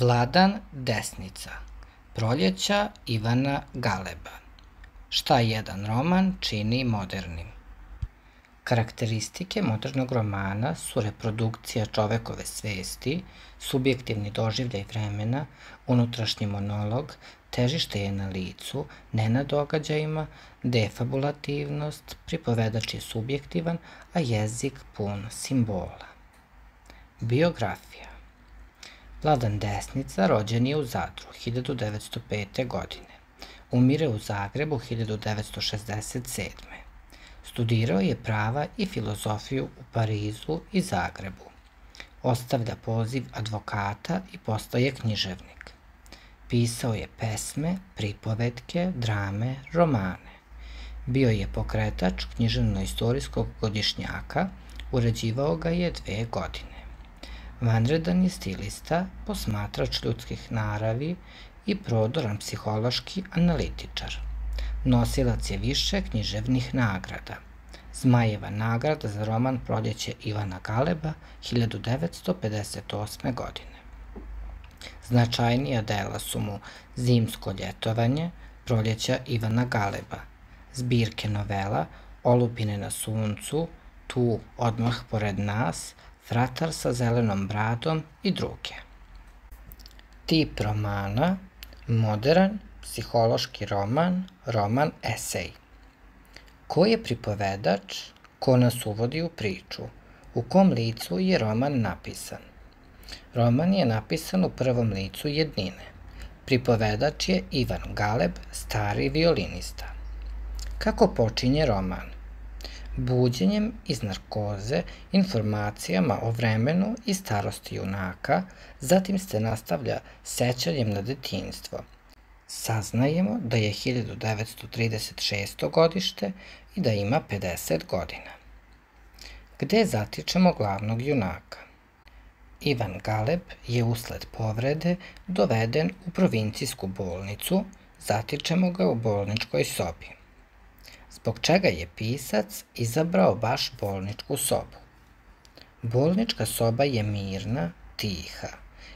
Vladan Desnica Proljeća Ivana Galeba Šta jedan roman čini modernim? Karakteristike modernog romana su reprodukcija čovekove svesti, subjektivni doživljaj vremena, unutrašnji monolog, težište je na licu, ne na događajima, defabulativnost, pripovedač je subjektivan, a jezik pun simbola. Biografija Vladan Desnica rođen je u Zadru 1905. godine. Umire u Zagrebu 1967. Studirao je prava i filozofiju u Parizu i Zagrebu. Ostavlja poziv advokata i postaje književnik. Pisao je pesme, pripovetke, drame, romane. Bio je pokretač književno-istorijskog godišnjaka, uređivao ga je dve godine. Vanredan je stilista, posmatrač ljudskih naravi i prodoran psihološki analitičar. Nosilac je više književnih nagrada. Zmajeva nagrada za roman Proljeće Ivana Galeba 1958. godine. Značajnija dela su mu Zimsko ljetovanje, Proljeća Ivana Galeba, zbirke novela Olupine na suncu, Tu odmah pored nas, Fratar sa zelenom bradom i druge. Tip romana, modern, psihološki roman, roman esej. Ko je pripovedač, ko nas uvodi u priču, u kom licu je roman napisan. Roman je napisan u prvom licu jednine. Pripovedač je Ivan Galeb, stari violinista. Kako počinje roman? Buđenjem iz narkoze, informacijama o vremenu i starosti junaka, zatim se nastavlja sećanjem na detinjstvo. Saznajemo da je 1936. godište i da ima 50 godina. Gde zatičemo glavnog junaka? Ivan Galeb je usled povrede doveden u provincijsku bolnicu, zatičemo ga u bolničkoj sobi zbog čega je pisac izabrao baš bolničku sobu. Bolnička soba je mirna, tiha.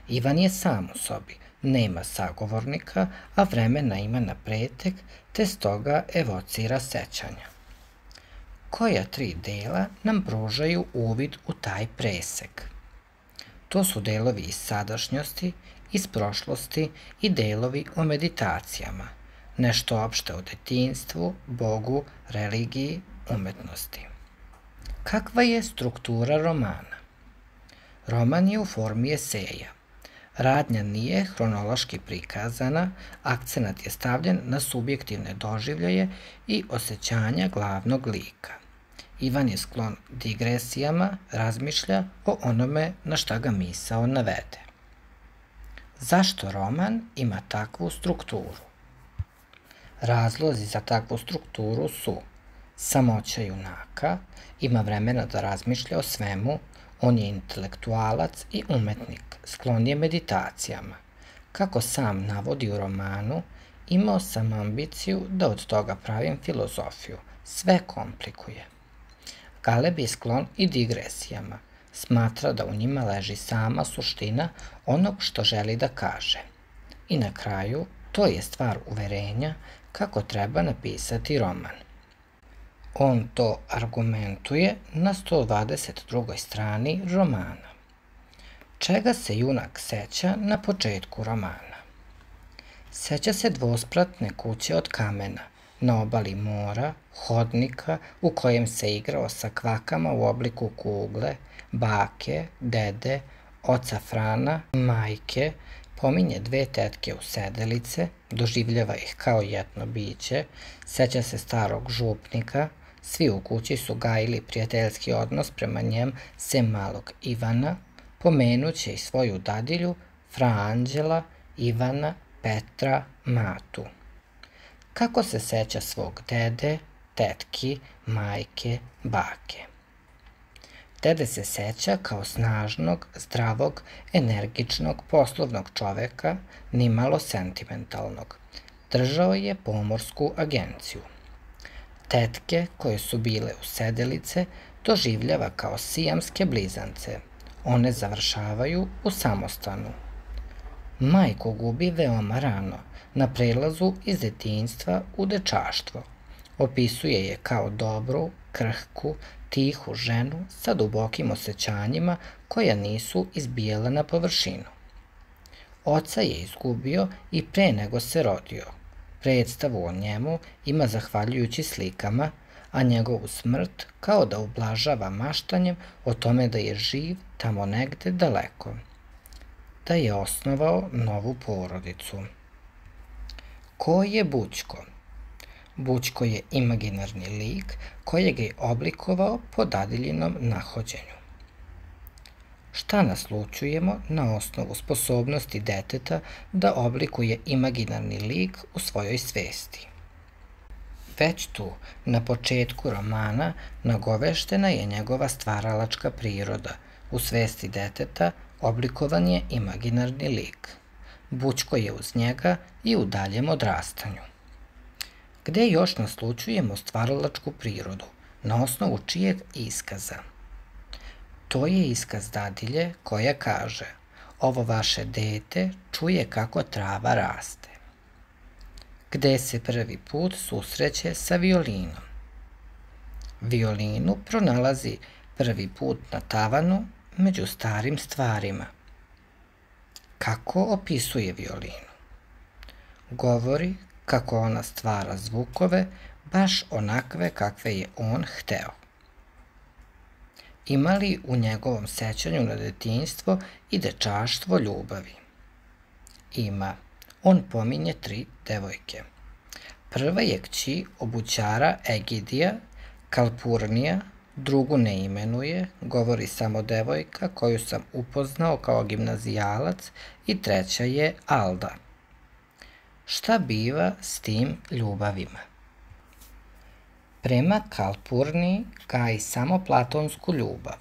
Ivan je sam u sobi, nema sagovornika, a vremena ima na pretek, te stoga evocira sećanja. Koja tri dela nam pružaju uvid u taj presek? To su delovi iz sadašnjosti, iz prošlosti i delovi o meditacijama – nešto opšte o detinstvu, Bogu, religiji, umetnosti. Kakva je struktura romana? Roman je u formi eseja. Radnja nije hronološki prikazana, akcenat je stavljen na subjektivne doživljaje i osjećanja glavnog lika. Ivan je sklon digresijama, razmišlja o onome na šta ga misao navede. Zašto roman ima takvu strukturu? Razlozi za takvu strukturu su samoća junaka, ima vremena da razmišlja o svemu, on je intelektualac i umetnik, sklon je meditacijama. Kako sam navodi u romanu, imao sam ambiciju da od toga pravim filozofiju, sve komplikuje. Galeb je sklon i digresijama, smatra da u njima leži sama suština onog što želi da kaže. I na kraju, to je stvar uverenja kako treba napisati roman. On to argumentuje na 122. strani romana. Čega se junak seća na početku romana? Seća se dvospratne kuće od kamena, na obali mora, hodnika u kojem se igrao sa kvakama u obliku kugle, bake, dede, oca Frana, majke, Pominje dve tetke u sedelice, doživljava ih kao jedno biće, seća se starog župnika, svi u kući su gajili prijateljski odnos prema njem, sem malog Ivana, pomenuće i svoju dadilju, Fra Anđela, Ivana, Petra, Matu. Kako se seća svog dede, tetki, majke, bake. Dede se seća kao snažnog, zdravog, energičnog, poslovnog čoveka, nimalo sentimentalnog. Držao je pomorsku agenciju. Tetke, koje su bile u sedelice, doživljava kao sijamske blizance. One završavaju u samostanu. Majku gubi veoma rano, na prelazu iz detinjstva u dečaštvo. Opisuje je kao dobru, krhku, tihu ženu sa dubokim osjećanjima koja nisu izbijela na površinu. Oca je izgubio i pre nego se rodio. Predstavu o njemu ima zahvaljujući slikama, a njegovu smrt kao da ublažava maštanjem o tome da je živ tamo negde daleko. Da je osnovao novu porodicu. Ko je Bućko? Bućko je imaginarni lik kojeg je oblikovao po dadiljinom nahođenju. Šta naslučujemo na osnovu sposobnosti deteta da oblikuje imaginarni lik u svojoj svesti? Već tu, na početku romana, nagoveštena je njegova stvaralačka priroda. U svesti deteta oblikovan je imaginarni lik. Bućko je uz njega i u daljem odrastanju. Gde još naslučujemo stvaralačku prirodu? Na osnovu čijeg iskaza? To je iskaz dadilje koja kaže ovo vaše dete čuje kako trava raste. Gde se prvi put susreće sa violinom? Violinu pronalazi prvi put na tavanu među starim stvarima. Kako opisuje violinu? Govori kako ona stvara zvukove baš onakve kakve je on hteo. Ima li u njegovom sećanju na detinjstvo i dečaštvo ljubavi? Ima. On pominje tri devojke. Prva je kći obućara Egidija, Kalpurnija, drugu ne imenuje, govori samo devojka koju sam upoznao kao gimnazijalac i treća je Alda. Šta biva s tim ljubavima? Prema Kalpurni gaji samo platonsku ljubav.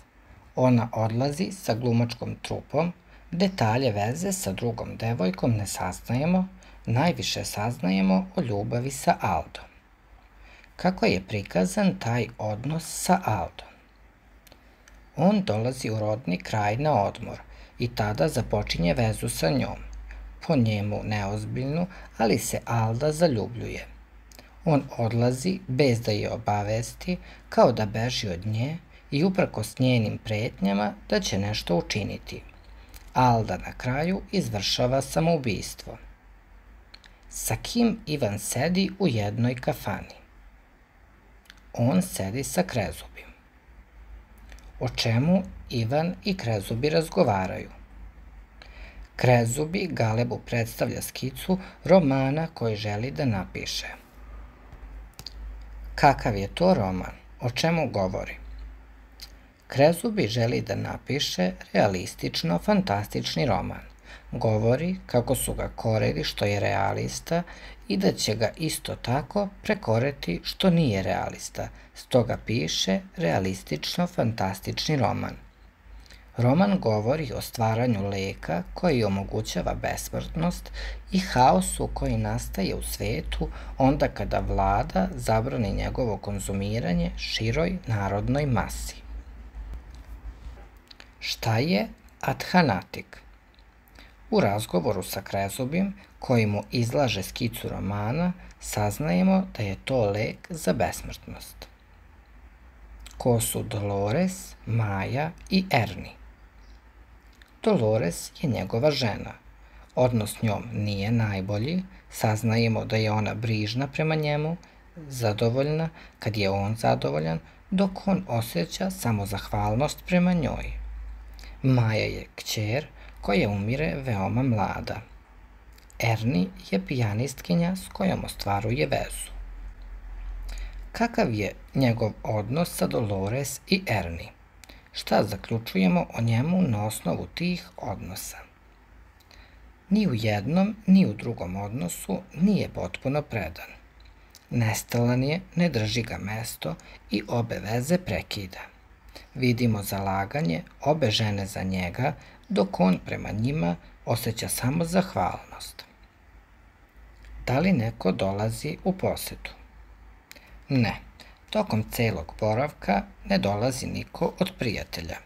Ona odlazi sa glumačkom trupom, detalje veze sa drugom devojkom ne saznajemo, najviše saznajemo o ljubavi sa Aldom. Kako je prikazan taj odnos sa Aldom? On dolazi u rodni kraj na odmor i tada započinje vezu sa njom po njemu neozbiljnu, ali se Alda zaljubljuje. On odlazi bez da je obavesti, kao da beži od nje i uprko s njenim pretnjama da će nešto učiniti. Alda na kraju izvršava samoubistvo. Sa kim Ivan sedi u jednoj kafani? On sedi sa Krezubim. O čemu Ivan i Krezubi razgovaraju? Krezubi Galebu predstavlja skicu romana koji želi da napiše. Kakav je to roman? O čemu govori? Krezubi želi da napiše realistično fantastični roman. Govori kako su ga koreli što je realista i da će ga isto tako prekoreti što nije realista, stoga piše realistično fantastični roman. Roman govori o stvaranju leka koji omogućava besmrtnost i haosu koji nastaje u svetu onda kada vlada zabrani njegovo konzumiranje široj narodnoj masi. Šta je Adhanatik? U razgovoru sa Krezubim, koji mu izlaže skicu romana, saznajemo da je to lek za besmrtnost. Ko su Dolores, Maja i Erni? Dolores je njegova žena. Odnos njom nije najbolji, saznajemo da je ona brižna prema njemu, zadovoljna kad je on zadovoljan, dok on osjeća samo zahvalnost prema njoj. Maja je kćer koja umire veoma mlada. Erni je pijanistkinja s kojom ostvaruje vezu. Kakav je njegov odnos sa Dolores i Erni? Šta zaključujemo o njemu na osnovu tih odnosa? Ni u jednom, ni u drugom odnosu nije potpuno predan. Nestalan je, ne drži ga mesto i obe veze prekida. Vidimo zalaganje obe žene za njega, dok on prema njima osjeća samo zahvalnost. Da li neko dolazi u posetu? Ne. Tokom celog boravka ne dolazi niko od prijatelja.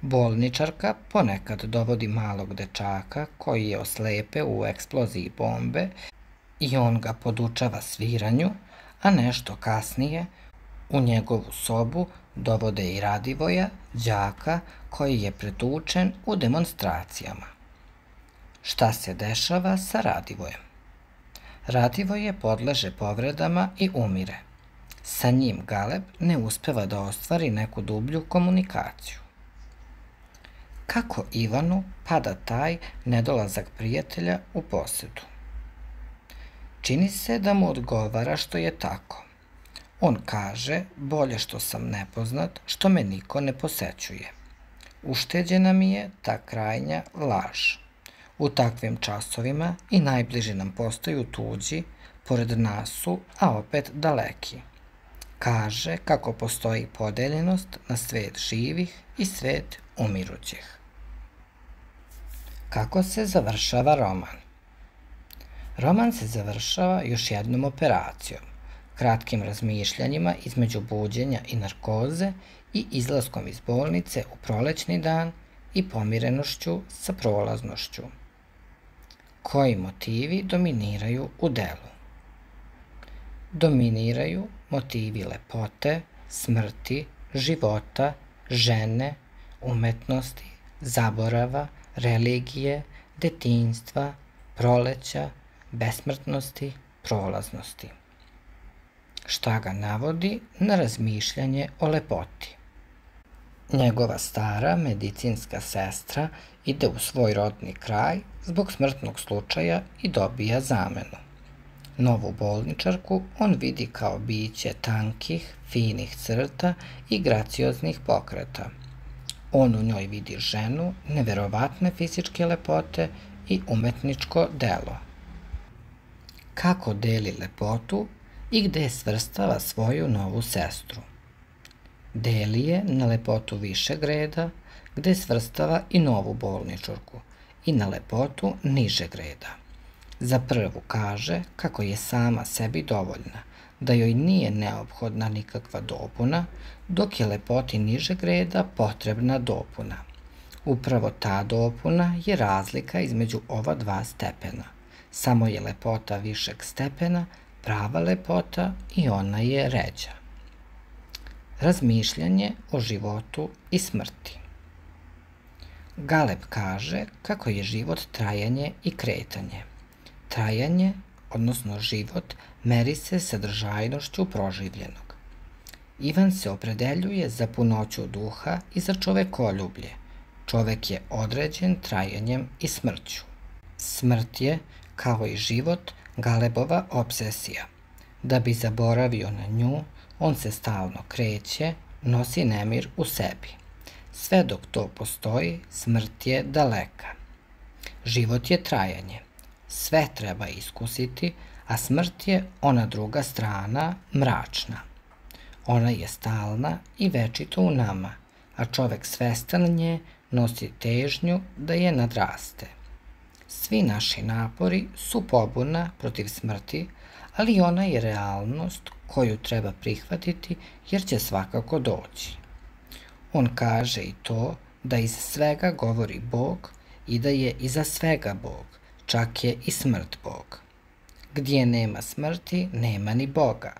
Bolničarka ponekad dovodi malog dečaka koji je oslepe u eksploziji bombe i on ga podučava sviranju, a nešto kasnije u njegovu sobu dovode i Radivoja, đaka koji je pretučen u demonstracijama. Šta se dešava sa Radivojem? Radivoje podleže povredama i umire. Sa njim Galeb ne uspeva da ostvari neku dublju komunikaciju. Kako Ivanu pada taj nedolazak prijatelja u posedu? Čini se da mu odgovara što je tako. On kaže, bolje što sam nepoznat, što me niko ne posećuje. Ušteđena mi je ta krajnja laž. U takvim časovima i najbliži nam postaju tuđi, pored nas su, a opet daleki. Kaže kako postoji podeljenost na svet živih i svet umirućih. Kako se završava roman? Roman se završava još jednom operacijom, kratkim razmišljanjima između buđenja i narkoze i izlaskom iz bolnice u prolećni dan i pomirenošću sa prolaznošću. Koji motivi dominiraju u delu? Dominiraju motivi lepote, smrti, života, žene, umetnosti, zaborava, religije, detinjstva, proleća, besmrtnosti, prolaznosti. Šta ga navodi na razmišljanje o lepoti? Njegova stara medicinska sestra ide u svoj rodni kraj zbog smrtnog slučaja i dobija zamenu. Novu bolničarku on vidi kao biće tankih, finih crta i gracioznih pokreta. On u njoj vidi ženu, neverovatne fizičke lepote i umetničko delo – kako deli lepotu i gde svrstava svoju novu sestru. Deli je na lepotu višeg reda, gde svrstava i novu bolničurku, i na lepotu nižeg reda. Za prvu kaže kako je sama sebi dovoljna, da joj nije neophodna nikakva dopuna, dok je lepoti nižeg reda potrebna dopuna. Upravo ta dopuna je razlika između ova dva stepena – Samo je lepota višeg stepena prava lepota i ona je ređa. Razmišljanje o životu i smrti. Galeb kaže kako je život trajanje i kretanje. Trajanje, odnosno život, meri se sadržajnošću proživljenog. Ivan se opredeljuje za punoću duha i za čovekoljublje. Čovek je određen trajanjem i smrću. Smrt je, kao i život, Galebova obsesija. Da bi zaboravio na nju, on se stalno kreće, nosi nemir u sebi. Sve dok to postoji, smrt je daleka. Život je trajanje. Sve treba iskusiti, a smrt je ona druga strana, mračna. Ona je stalna i večito u nama, a čovek svestan nje nosi težnju da je nadraste. Svi naši napori su pobuna protiv smrti, ali ona je realnost koju treba prihvatiti jer će svakako doći. On kaže i to da iz svega govori Bog i da je iza svega Bog, čak je i smrt Bog. Gdje nema smrti, nema ni Boga.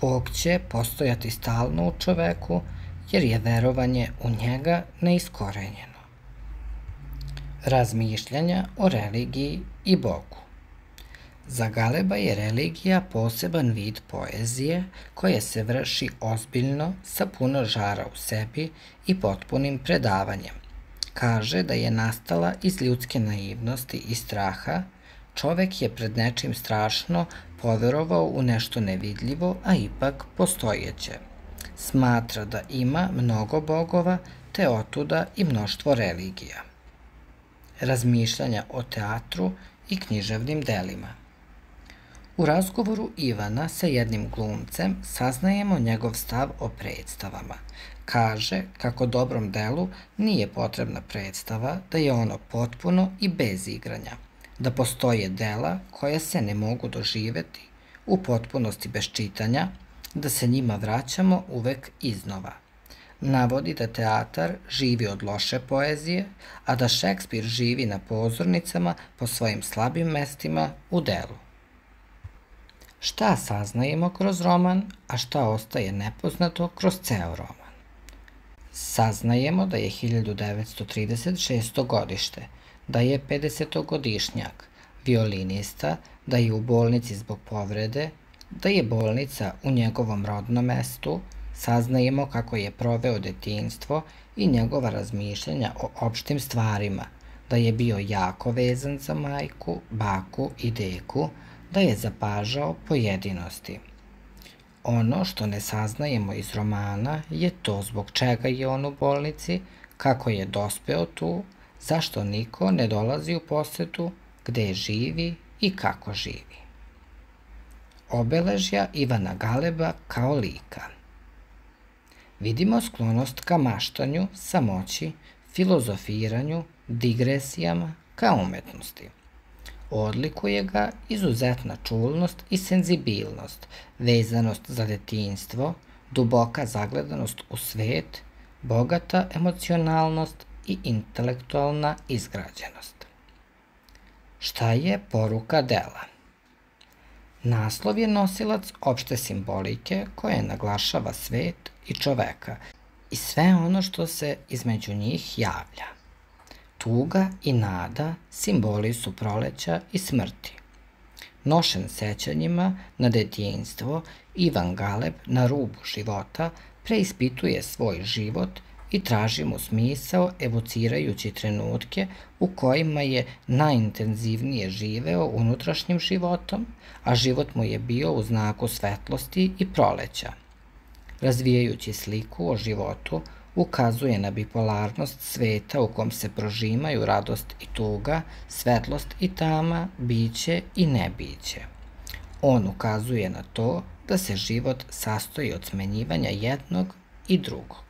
Bog će postojati stalno u čoveku, jer je verovanje u njega neiskorenjeno razmišljanja o religiji i Bogu. Za Galeba je religija poseban vid poezije koja se vrši ozbiljno sa puno žara u sebi i potpunim predavanjem. Kaže da je nastala iz ljudske naivnosti i straha, čovek je pred nečim strašno poverovao u nešto nevidljivo, a ipak postojeće. Smatra da ima mnogo bogova, te otuda i mnoštvo religija razmišljanja o teatru i književnim delima. U razgovoru Ivana sa jednim glumcem saznajemo njegov stav o predstavama. Kaže kako dobrom delu nije potrebna predstava, da je ono potpuno i bez igranja, da postoje dela koja se ne mogu doživeti u potpunosti bez čitanja, da se njima vraćamo uvek iznova. navodi da teatar živi od loše poezije, a da Šekspir živi na pozornicama po svojim slabim mestima u delu. Šta saznajemo kroz roman, a šta ostaje nepoznato kroz ceo roman? Saznajemo da je 1936. godište, da je 50-godišnjak, violinista, da je u bolnici zbog povrede, da je bolnica u njegovom rodnom mestu, saznajemo kako je proveo detinstvo i njegova razmišljanja o opštim stvarima, da je bio jako vezan za majku, baku i deku, da je zapažao pojedinosti. Ono što ne saznajemo iz romana je to zbog čega je on u bolnici, kako je dospeo tu, zašto niko ne dolazi u posetu, gde živi i kako živi. Obeležja Ivana Galeba kao lika Vidimo sklonost ka maštanju, samoći, filozofiranju, digresijama, ka umetnosti. Odlikuje ga izuzetna čulnost i senzibilnost, vezanost za detinstvo, duboka zagledanost u svet, bogata emocionalnost i intelektualna izgrađenost. Šta je poruka dela? Naslov je nosilac opšte simbolike koje naglašava svet i čoveka i sve ono što se između njih javlja. Tuga i nada simboli su proleća i smrti. Nošen sećanjima na detinjstvo, Ivan Galeb na rubu života preispituje svoj život i traži mu smisao evocirajući trenutke u kojima je najintenzivnije živeo unutrašnjim životom, a život mu je bio u znaku svetlosti i proleća. Razvijajući sliku o životu, ukazuje na bipolarnost sveta u kom se prožimaju radost i tuga, svetlost i tama, biće i nebiće. On ukazuje na to da se život sastoji od smenjivanja jednog i drugog.